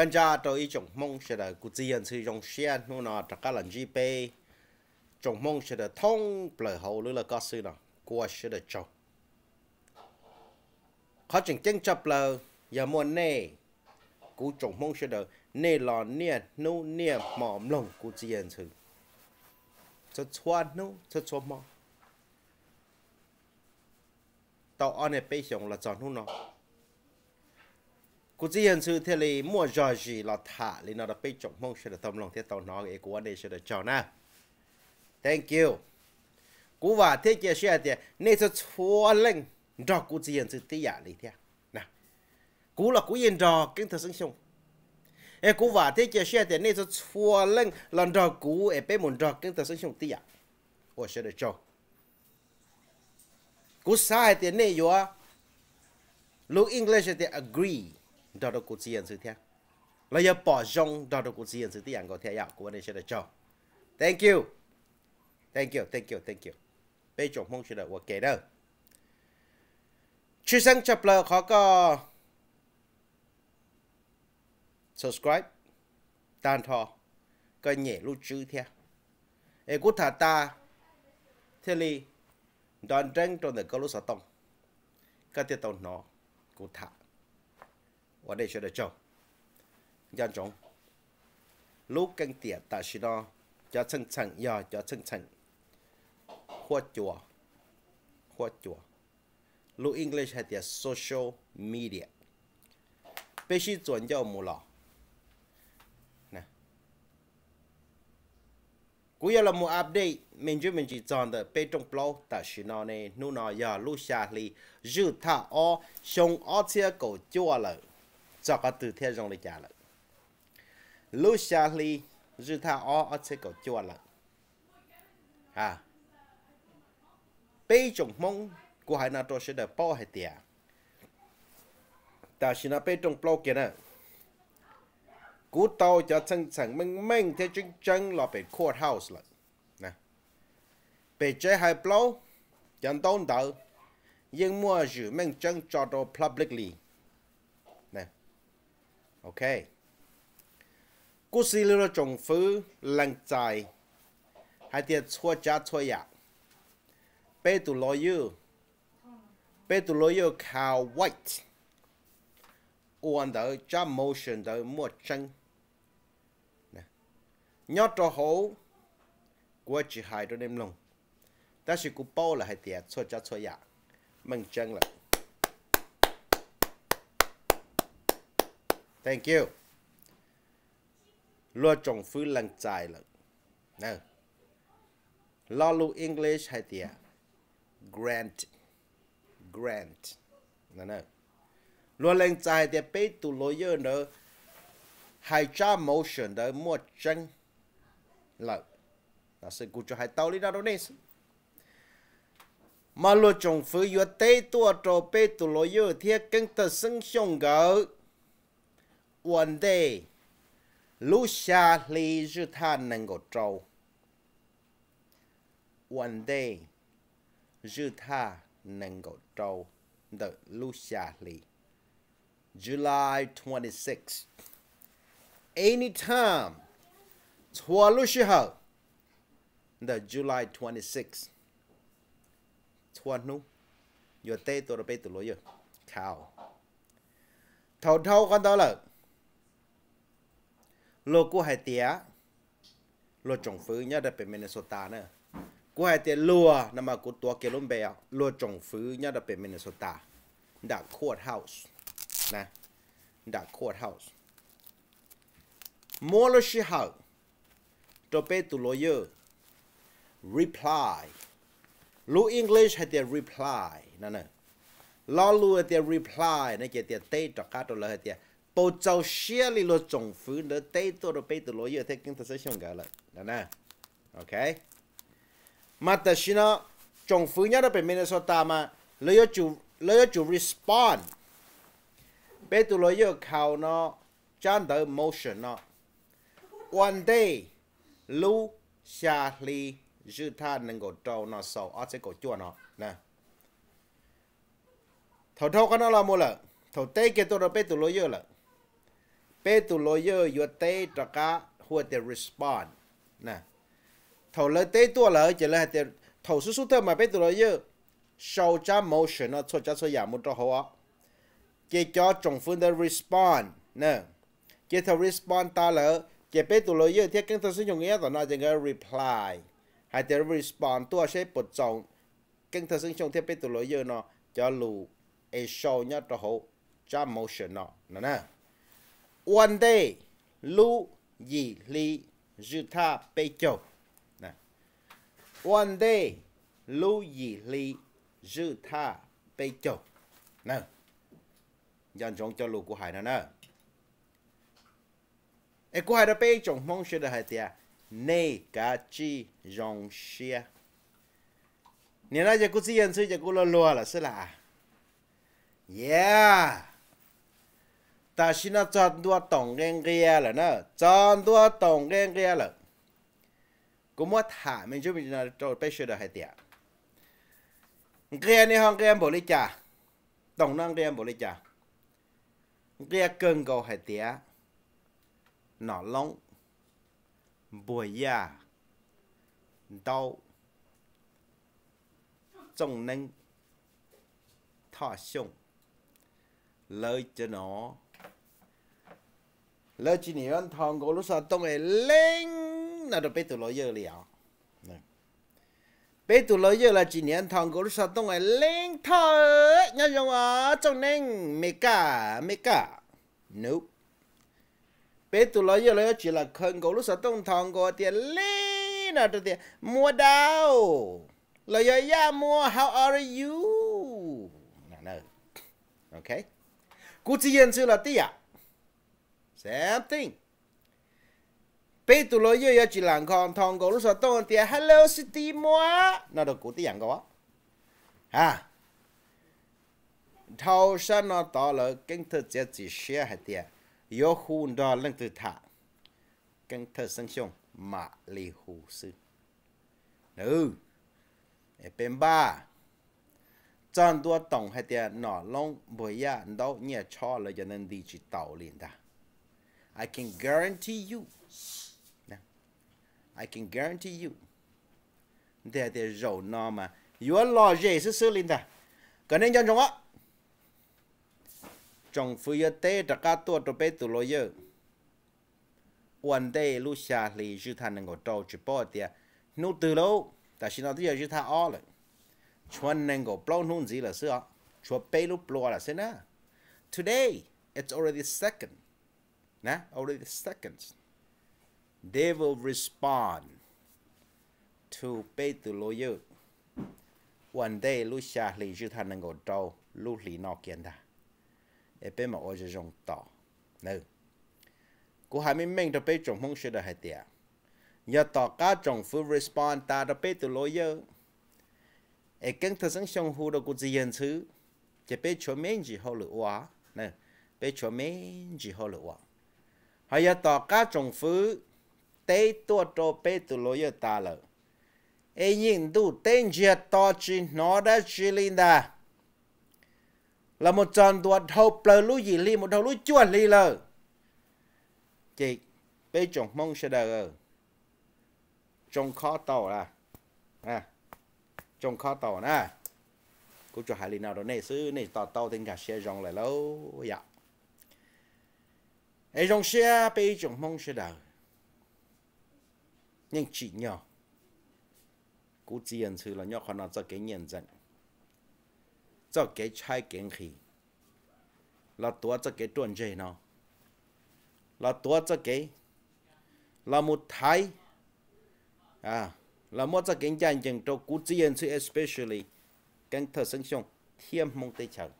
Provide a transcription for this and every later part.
กันจ้าตัวอีจงมงเสดกูจีนซื้อจงเชียนนู่นน่ะจักรลันจีเปจงมงเสดท่องเปลือยหูหรือละก็ซื้อน่ะกัวเสดจงเขาจึงเจ้งจับเปลือยอย่ามวนเน่กูจงมงเสดเน่หลอนเนี่ยนู่นเนี่ยหมอมลงกูจีนซื้อจะชวนนู่จะชวนมอต่ออันเนี่ยไปส่งละจอนนู่นน่ะ cú chỉ hiện sự thế lì mua giò gì là thả lì nó đã bị chọc mong sẽ được tâm lòng thế tàu nó cái của đây sẽ được cho na. Thank you. Cú và thế kia sẽ thì nên sẽ xóa lên đó cú chỉ hiện sự thế giả thế. Nè cú là cú hiện đó kiến thức sinh sống em cú và thế kia sẽ thì nên sẽ xóa lên lần đó cụ em bé muốn đó kiến thức sinh sống thế sẽ được cho cụ sai thì nên yo lúc English thì agree đó là cuộc chiến sự thế là giờ bỏ rong đó là cuộc chiến sự tiếng có thể học của anh sẽ được cho. Thank you. Thank you thank you thank you. Bây giờ mong sẽ được ok đâu. Chú sang chập lờ, khó có. Subscribe. Tan thò cái nhẹ lưu chữ theo ê cú thả ta. Thế li đoàn tranh trong đời câu lúc sở tông cái tiết tàu nó cú thả. 我哋学得做，一种，路更点，但是呢，要层层要要层层，或者或者，路 English 系啲 social media，必须转咗冇咯，嗱，กู要了冇 update，民主民主装的被动 blow，但是呢呢，นู่น要录下嚟，日他哦，上二次狗叫了。 cho có từ theo dòng lịch trả lại. Lúc xa ly, dư tha o ở sẽ có chua lại. À bây trồng mong của hai nào tôi sẽ được bao hai tiền ta xin là bây trồng bao kia nè. Cú tàu cho chân chân mình mình thế chân chân là bị court house lại. Nè. Bị chơi hai bao chân tôn đầu nhưng mua giữ mình chân cho đồ publicly. OK. Cú sĩ lưu trồng phứ lăng dài hai tiệt chua cha chua ya. Dạ. Bê tù lô yu. Bê tù lô yu khao white. Uan đỡ cha motion đỡ mua chân. Nhớ trò hấu của chỉ hai đôi đêm lông. Ta chỉ cú bao là hai tiệt chua cha chua ya. Dạ. Mình chân là thank you. Lo trong Phu lần chạy lần nè lo lu English hay tiệt grant. Grant. Nè nè lo lần chạy tiệt bây tu lawyer nữa hai cha motion đó mua chân lợi là sự Gu cho hai tàu đi ra đâu nè mà lo trong phứ yo tê tua trò bê tu lawyer thiệt kinh tờ sinh sống gỡ one day 路下里日他能够走，one day 日他能够走的路下里，July twenty six anytime 错路时候的 July twenty six 错nu 有带多的被多了有，靠，头头看到了。 lô của hai tía lô trồng phứ nhá đã bên Minnesota nữa của hai tía lùa nằm mà của tua kia luôn bèo lô trồng phứ nhá đã bên Minnesota. Đã court house, nè. Đã court house. Mua lô sĩ hậu cho bé tụ lawyer reply. Lô English hay tía reply, nè nè. Lo lùa tía reply, nè, kia tía tê cho cá tôi là hay tía bộ châu xia li lo trồng phú nữa tây tôi đồ bây từ lo yêu thế kinh thật sẽ xong cả lại đó nè ok mà ta xin nó trồng phú nhá đó bên Minnesota mà lo yêu chủ lo yêu chủ respond. Bây từ lo yêu khảo nó chán đỡ motion nó one day, lu xia li dư tha năng 够 trâu nó sâu ở sẽ có chua nó nè thầu thâu cái nó là mua lợ thầu tây cái tôi đồ bây từ lo yêu lợ bé tụ lối yêu yêu tế cá, cả hoa để respond. Nè thầu lời tế tua lời chỉ là để thầu số số thơ mà bé tụ lối yêu sau cha motion nó cho cha cho giảm một trò hoa. Chỉ cho trong phương de respond. Nè chỉ thầu respond ta là chỉ bé tụ lối yêu thì cái thằng sử dụng nghĩa là nó chỉ cái reply. Hay để respond tua sẽ bật trọng cái thằng sử dụng thiết bé tụ lối nó cho lù a show nhá trò hoa cha motion nó. Nè one day, lu yi li ju ta pe jiu one day, lu yi li ju ta pe jiu nè dân chúng cho lu của hải nè nè. E của hải đã pe trong mong sẽ được hải tiệt nê cá chi rong xia. Nè nãy giờ cô chỉ nhận sự giờ cô lo lo là sẽ là yeah ta xin nó cho đua tổng ghen ghe là nó, cho đua tổng ghen ghe là. Cũng mất thả mình chú mình là cho bây giờ hay tiệt. Ghe này hông ghe bổ lý trả tổng năng ghe bổ lý trả ghe cần cầu hay tiệt. Nó lông bùi ya đau. Trong nâng. Thọ xung lời cho nó lỡ chỉ niệm thằng cô lúc sau tông ấy lên. Là được bé tụ lối giờ liền bé tụ lối giờ là chỉ niệm thằng cô lúc sau tông ấy lên. Thôi nhớ dùng à trong nên mẹ cả mẹ cả. Nếu bé tụ lối giờ là chỉ là khẩn cô lúc sau tông thằng cô tiền lên là được tiền, mua đào là giờ ya mua, how are you? Nè nè ok. Cú chỉ nhận sự là tiệt same thing. Bây tụ lo yêu chỉ làm con thong cổ lúc sau tôi thì, hello, city mua nó được cụ tiếng có. À thâu san nó tỏ là kinh thực chỉ chỉ xe hạt tiệt yêu hùn đó lên từ thả. Kinh thực sinh sống mà li hù sư. Nữ. Bên ba. Chân đua tổng hay tiệt nó long bồi ya đâu nhẹ cho là cho nên đi chỉ tàu liền ta. I can guarantee you. I can guarantee you. Để để rầu nó mà. Your lo dễ sư sư lên ta. Cái nên chân trong á. Trong phụ yếu tế trả cá tua trò bê tù lô yếu. One day lúc xa lì dư thà nâng ngồi trâu chỉ bỏ tìa. Nụ từ lâu. Ta xin nó tí dư thà ó lệ. Chuan nâng ngồi bao nôn gì là sư. Chua bê lúc blow là sư nà. Today, it's already second. Nah, already seconds. They will respond to pay to lawyer. One day, lúc xa lì dư thà nâng ngồi trâu, lúc lì ta. Ê bê mà ôi dư rong tỏ. Nữ. Cú hai mình mình cho bê trồng mong sư đã hai tiệt. Nhờ tỏ cá phu respond ta đã bê to lawyer. Ê kênh thật sáng xong hù đồ cụ dân chứ. Chỉ bê cho mình chỉ hậu lửa. Nè. Bê cho mình chỉ hậu lửa hay là tỏ cá trồng phứ tế tua trô bê tù lô yơ ta lợ ê nhìn đủ tên diệt to chỉ nó đã chi linh đà. Là một tròn tuột hộp lờ lũ gì li, một đầu lũ chuột li lờ. Chị bê trồng mong sẽ đờ trồng khó tàu là à, à trồng khó tàu nè cô cho hai li nào đó này xứ này tàu tàu tên cả xe rong lại lâu. Dạ ấy trong xe bây trong mong xe đời nhưng chỉ nhỏ. Cú chỉ nhận sự là nhỏ khó nào cho cái nhận dẫn cho cái trái kiến khí là tua cho cái tuần dây nó. Là tua cho cái là một thái. À là một cho cái chân chân cho cú chỉ nhận sự especially. Cái thờ sinh sống thiêm mong tây chẳng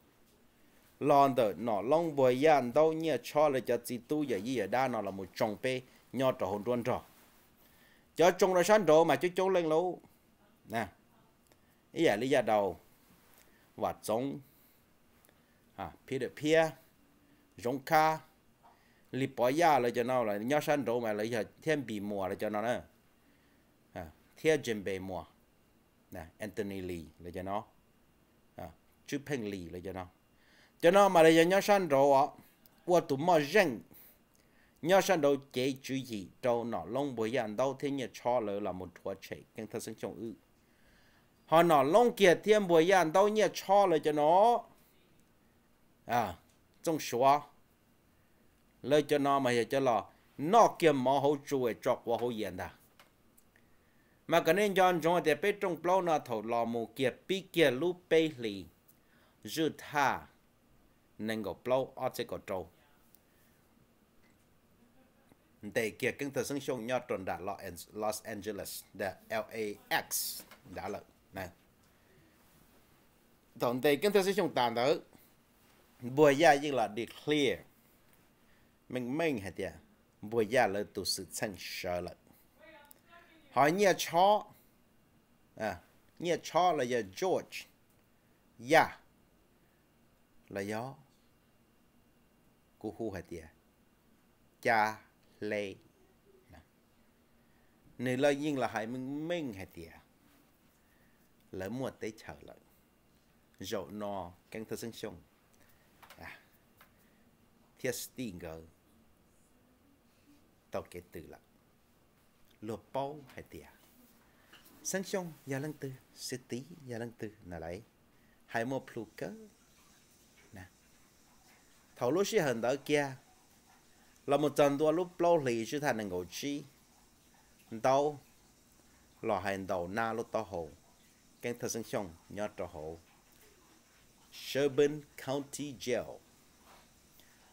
lon tờ nó long bồi yan đâu nhia cho là cho chỉ tu giờ gì vậy đa nó là một trồng pe nhỏ trò hồn tuân trò. Cho trồng ra sáng đồ mà chú chú lên lâu nè, ý là lý do đầu. Và giống. À phía được phía giống ca lý bỏ ya là cho nó là nhỏ sáng đồ mà lấy thêm bị mùa là cho nó nè à thiên chuẩn bị mùa. Nè, Anthony Lee là cho nó. À chú Peng Lee là cho nó cho nó mà để nhớ san rồi ạ qua tụi mà rèn nhớ sang đâu chế chú ý đâu nọ lông bồi dàn đâu thế nhà cho lỡ là một thua chế kinh thật sự trong ư. Họ nọ lông kia thiên bồi dàn đâu nhớ cho lỡ cho nó. À trong số lỡ cho nó mà cho là nó kia mà hậu chủ ấy cho qua hậu yên ta, mà cái nên chọn chúng để biết trong bao nó thầu lò mù kia bị kia lúc bé lì dư ha nên go blow ở chế go trâu để kia kinh tế sinh sống nhau tròn đã Los Angeles the LAX đã lợi. Này. Tổng thể kinh tế sinh sống tàn thử. bùa gia như là declare mình mình hay tiền bùa gia là tụ sự chân sợ lợi. Hỏi nhà chó. À nhà chó là giờ George. Yeah. là gió của khu hay tiệt cha lê. Nếu là yên là hãy mình mình hay tiệt lỡ một tế chờ lại dẫu nó căng thơ sân sông. À. Thiết ngờ. tao kể từ là lột bao hay tiệt sân sông gia lăng tư, sư tí gia lăng tư nà lấy hãy một plu cơ thầu lúc xí hận đó kia là một trận đua lúc lâu lì chứ thành ngồi chi đâu là hành đầu na lúc tao hồ cái thật sinh sống nhớ cho hồ Sherburne County Jail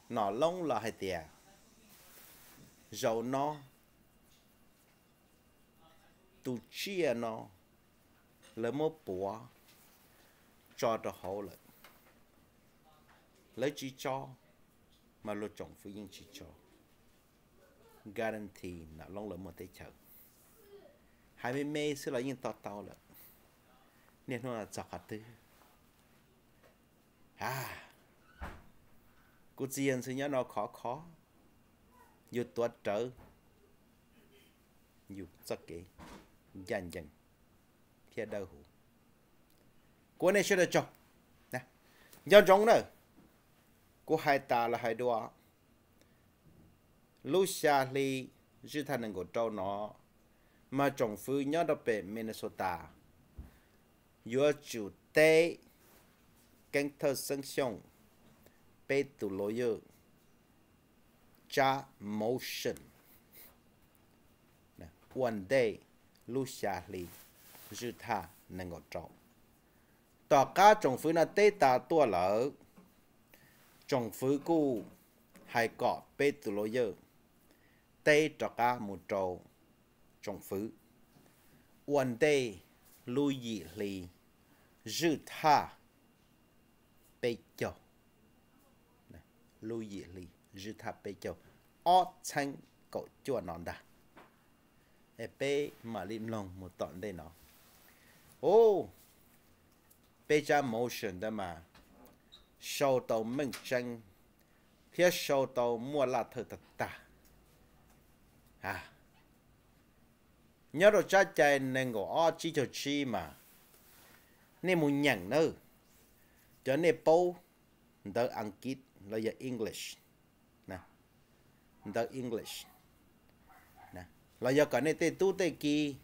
nó lông là hai tiệt dầu nó tu chia nó lấy một bùa cho cho hồ lại lấy chỉ cho mà lo chọn phụ yên chỉ cho. Guarantee là long lỡ một tay chờ hai mươi mấy sẽ là những tao tao là nên nó là chọc hạt tư à cô tiền sẽ nhớ nó khó khó. Dù tuột trở, dù rất kỹ dần dần thì đâu hủ. Cô này sẽ được cho nè, do trống nữa của hai ta là hai đua lúc xa li dư thanh năng của trâu nó, mà trong phu nhớ đó về Minnesota. Yếu chủ tế canh thơ sân sống bê tù lối yếu cha motion. One day, lúc xa li dư thanh năng của trâu. Tỏ cá trong phu là tế ta tua lỡ trong phứ cu, hay có bê tù lô dơ tê trọ ca một trâu trong phứ. Uẩn tê lưu dị lì dư tha bê châu lưu dị lì dư tha bê châu ở chanh cậu chua nón đà. E bê mà lim lòng một tọn đây nó ô bê cha motion đó mà show tàu mình chân phía show tàu mua là thơ thật ta à nhớ rồi cha chạy nên ngủ ở chỉ cho chi mà. Nên muốn nhận nữa cho nên bố đỡ ăn kít là giờ English. Nè đỡ English. Nè là giờ cái này tê tu tê kỳ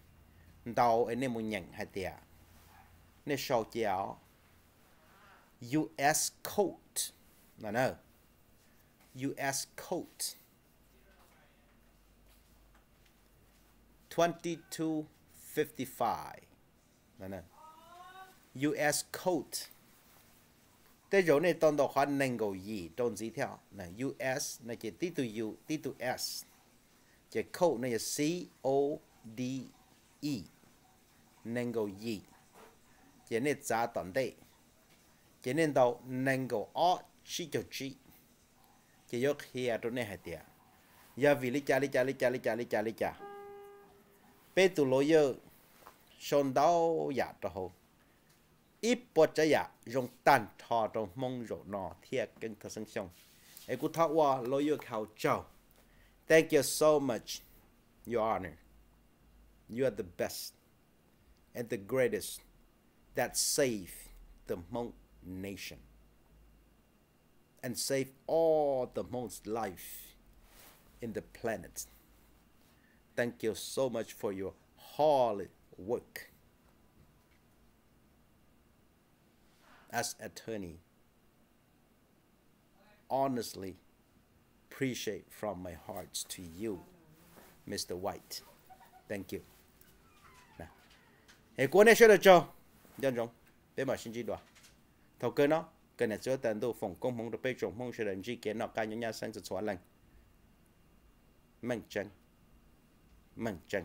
đầu anh em muốn nhận hay tiệt nên sau chéo U.S. coat. No, no. US coat. 2255. No, no. US coat. Thế rồi này tôn đồ hóa nâng gầu gì tôn gì theo. Nè, US, nè chỉ tí tù U, tí tù S. Chỉ coat này là C-O-D-E. Nâng gầu gì. Chỉ này giá tổng đây chỉ nên đâu, nâng cầu ó chỉ cho chỉ chỉ dốc ở chỗ này hay tiệt giờ vì lý cha lý cha lý cha lý cha lý cha lý cha. Bé tụ lối giờ sơn đau giả cho hồ. Ít bỏ trái giả dùng tàn thọ trong mong rổ nọ thiệt kinh thật sinh sống ấy cũng thọ qua lối giờ khảo trâu thank you so much your honor. You are the best and the greatest that save the monk. Nation and save all the most life in the planet. Thank you so much for your hard work as attorney. Honestly, appreciate from my heart to you, Mr. White. Thank you. Đoà. Thầu cơ nó. Cái này cho tận độ phòng công mong được bê trồng mong sẽ đến chỉ kiến nó cái những nhà sang sự xóa lành. mạnh chân. mạnh chân.